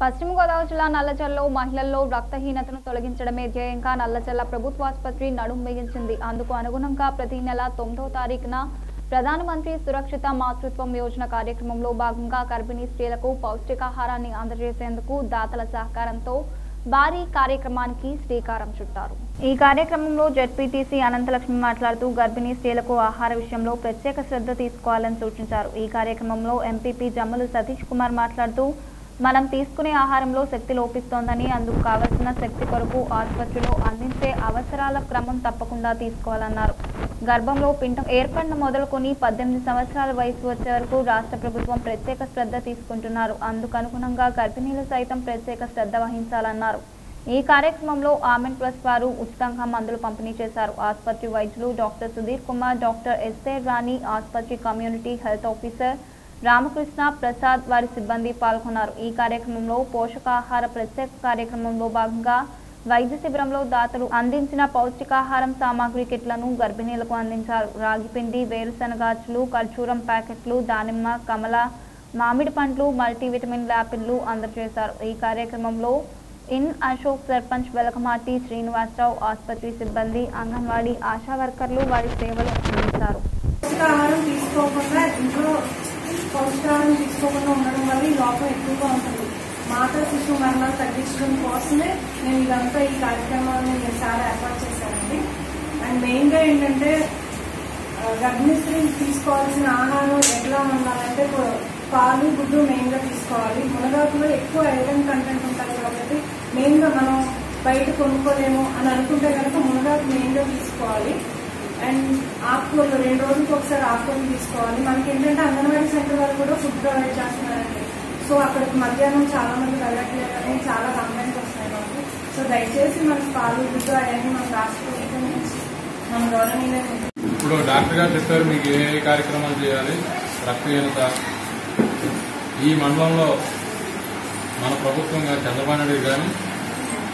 పశ్చిమ గోదావరి జిల్లా నల్లజల్లో మహిళల్లో రక్తహీనతను తొలగించడమే ధ్యేయంగా నల్లచర్ల ప్రభుత్వాసుపత్రి నడుం బిగించింది అందుకు అనుగుణంగా ప్రతి నెల తొమ్మిదో తారీఖున ప్రధానమంత్రి సురక్షిత మాతృత్వం యోజన కార్యక్రమంలో భాగంగా గర్భిణీ స్త్రీలకు పౌష్టికాహారాన్ని అందజేసేందుకు దాతల సహకారంతో భారీ కార్యక్రమానికి శ్రీకారం చుట్టారు. ఈ కార్యక్రమంలో జెడ్పీటీసీ అనంతలక్ష్మి మాట్లాడుతూ గర్భిణీ స్త్రీలకు ఆహార విషయంలో ప్రత్యేక శ్రద్ధ తీసుకోవాలని సూచించారు. ఈ కార్యక్రమంలో ఎంపీపీ జమ్మలు సతీష్ కుమార్ మాట్లాడుతూ మనం తీసుకునే ఆహారంలో శక్తి లోపిస్తోందని అందుకు కావలసిన శక్తి కొరకు ఆసుపత్రిలో అందించే అవసరాల క్రమం తప్పకుండా తీసుకోవాలన్నారు. గర్భంలో పిండం ఏర్పడిన మొదలుకొని పద్దెనిమిది సంవత్సరాల వయసు వచ్చే వరకు రాష్ట్ర ప్రభుత్వం ప్రత్యేక శ్రద్ధ తీసుకుంటున్నారు. అందుకు అనుగుణంగా గర్భిణీలు సైతం ప్రత్యేక శ్రద్ధ వహించాలన్నారు. ఈ కార్యక్రమంలో ఆమెన్ ప్లస్ వారు ఉచితంగా మందులు పంపిణీ చేశారు. ఆసుపత్రి వైద్యులు doctor Sudheer Kumar doctor S A Rani ఆసుపత్రి community health officer Ramakrishna Prasad వారి సిబ్బంది పాల్గొన్నారు. ఈ కార్యక్రమంలో పోషకాహార ప్రత్యేక కార్యక్రమంలో భాగంగా వైద్య శిబిరంలో దాతలు అందించిన పౌష్టికాహారం సామాగ్రి కిట్లను గర్భిణీలకు అందించారు. రాగిపిండి వేరుశనగాచులు ఖర్జూరం ప్యాకెట్లు దానిమ్మ కమల మామిడి పండ్లు మల్టీవిటమిన్ యాపిళ్ళు అందజేశారు. ఈ కార్యక్రమంలో ఇన్ అశోక్ సర్పంచ్ వెలకమాటి శ్రీనివాసరావు ఆసుపత్రి సిబ్బంది అంగన్వాడీ ఆశా వర్కర్లు వారి సేవలు అందించారు. పౌష్టికాహారం తీసుకోకుండా ఉండడం వల్ల ఈ లోపం ఎక్కువగా ఉంటుంది. మాతా శిశువు మరణాలు తగ్గించడం కోసమే నేను ఇదంతా ఈ కార్యక్రమాన్ని నేను చాలా ఏర్పాటు చేశానండి. అండ్ మెయిన్గా ఏంటంటే ఆ, గర్భిణీ తీసుకోవాల్సిన ఆహారం ఎట్లా ఉండాలంటే పాలు గుడ్డు మెయిన్గా తీసుకోవాలి. మునగాకులో ఎక్కువ ఐరన్ కంటెంట్ ఉంటుంది కాబట్టి మెయిన్గా మనం బయట కొనుక్కోలేము అని అనుకుంటే కనుక మునగాకు మెయిన్గా తీసుకోవాలి. అండ్ ఆకుకూరలు రెండు రోజులకు ఒకసారి ఆకుకూరలు తీసుకోవాలి. మనకి ఏంటంటే అంగన్వాడీ సెంటర్ వాళ్ళు కూడా ఫుడ్ ప్రొవైడ్ చేస్తున్నారండి. సో అక్కడికి మధ్యాహ్నం చాలా మంది వెళ్ళట్లేదు అని చాలా కంప్లైంట్స్ వస్తున్నాయి మాకు. సో దయచేసి మనకి పాలు గుడ్డు అవన్నీ మన రాష్ట్ర మన గవర్నమెంట్ ఇప్పుడు డాక్టర్ గారు చెప్పారు మీకు ఏ ఏ కార్యక్రమాలు చేయాలి రక్తహీనత. ఈ మండలంలో మన ప్రభుత్వం గారు చంద్రబాబు నాయుడు కానీ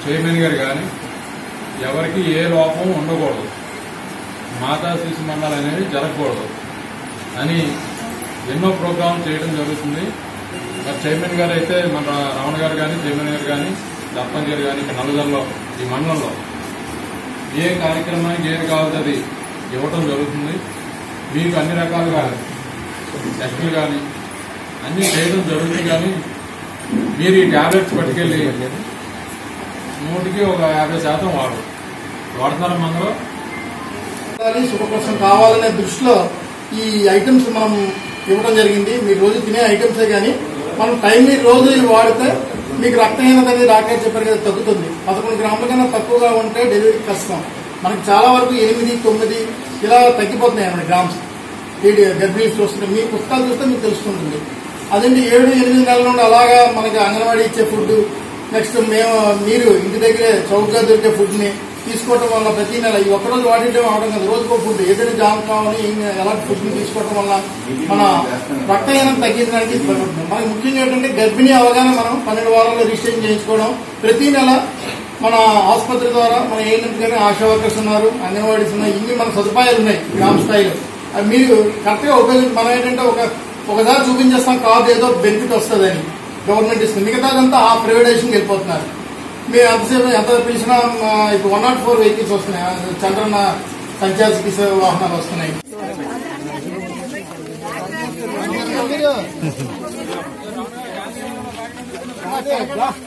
చైర్మన్ గారు కానీ ఎవరికి ఏ లోపం ఉండకూడదు. మాతా శిశు మండలం అనేది జరగకూడదు అని ఎన్నో ప్రోగ్రాం చేయడం జరుగుతుంది. మరి చైర్మన్ గారు అయితే మన రమణ గారు కానీ చైర్మన్ గారు కానీ సర్పంచ్ గారు కానీ ఇక్కడ ఈ మండలంలో ఏ కార్యక్రమానికి ఏది కావాలో అది ఇవ్వటం జరుగుతుంది. మీకు అన్ని రకాలుగా టెస్టులు కానీ అన్ని చేయడం జరుగుతుంది కానీ మీరు ఈ ట్యాబ్లెట్స్ పట్టుకెళ్ళి నూటికి ఒక యాభై శాతం వాడు. వాడుతున్నారు మందులో? ఉండాలి శుభప్రసం కావాలనే దృష్టిలో ఈ ఐటమ్స్ మనం ఇవ్వడం జరిగింది. మీరు రోజు తినే ఐటమ్సే కానీ మనం టైంలీ రోజు ఇవి వాడితే మీకు రక్తహీనత అనేది డాక్టర్ చెప్పారు కదా తగ్గుతుంది. పదకొండు గ్రాముల కన్నా తక్కువగా ఉంటే డెలివరీ కష్టం. మనకి చాలా వరకు ఎనిమిది తొమ్మిది ఇలా తగ్గిపోతున్నాయి అన్నమాట గ్రామ్స్. ఈ గర్భిణీ చూస్తుంటే మీ పుస్తకాలు చూస్తే మీకు తెలుసుకుంటుంది అదేంటి ఏడు ఎనిమిది నెలల నుండి అలాగా మనకి అంగన్వాడీ ఇచ్చే ఫుడ్ నెక్స్ట్ మేము మీరు ఇంటి దగ్గరే చౌకగా దొరికే ఫుడ్ని తీసుకోవడం వల్ల ప్రతి నెల ఈ ఒక్కరోజు వాడింటే అవడం కదా. రోజుకో ఫుడ్ ఏదైనా జామ్ కావాలి ఎలాంటి ఫుడ్ తీసుకోవటం తీసుకోవడం వల్ల మన రక్తహీనం తగ్గించడానికి మనకి ముఖ్యంగా ఏంటంటే గర్భిణీ అవగానే మనం పన్నెండు వారాల్లో రిజిస్ట్రేషన్ చేయించుకోవడం. ప్రతి నెల మన ఆసుపత్రి ద్వారా మన ఏంటంటే కానీ ఆశా వర్కర్స్ ఉన్నారు అంగన్వాడీస్ ఉన్నాయి ఇన్ని మన సదుపాయాలు ఉన్నాయి గ్రామ స్థాయిలో. అవి మీరు కరెక్ట్గా ఉపయోగించి మనం ఏంటంటే ఒక ఒకసారి చూపించేస్తాం కాదు ఏదో బెనిఫిట్ వస్తుందని. గవర్నమెంట్ ఇస్తుంది. మిగతాదంతా ఆ ప్రైవేటైజేషన్కి వెళ్ళిపోతున్నారు. మీరు ఎంతసేపు ఎంత పిలిచినా ఇప్పుడు వన్ నాట్ ఫోర్ వెహికల్స్ వస్తున్నాయి? చంద్రన్న సంచార చికిత్స వాహనాలు వస్తున్నాయి.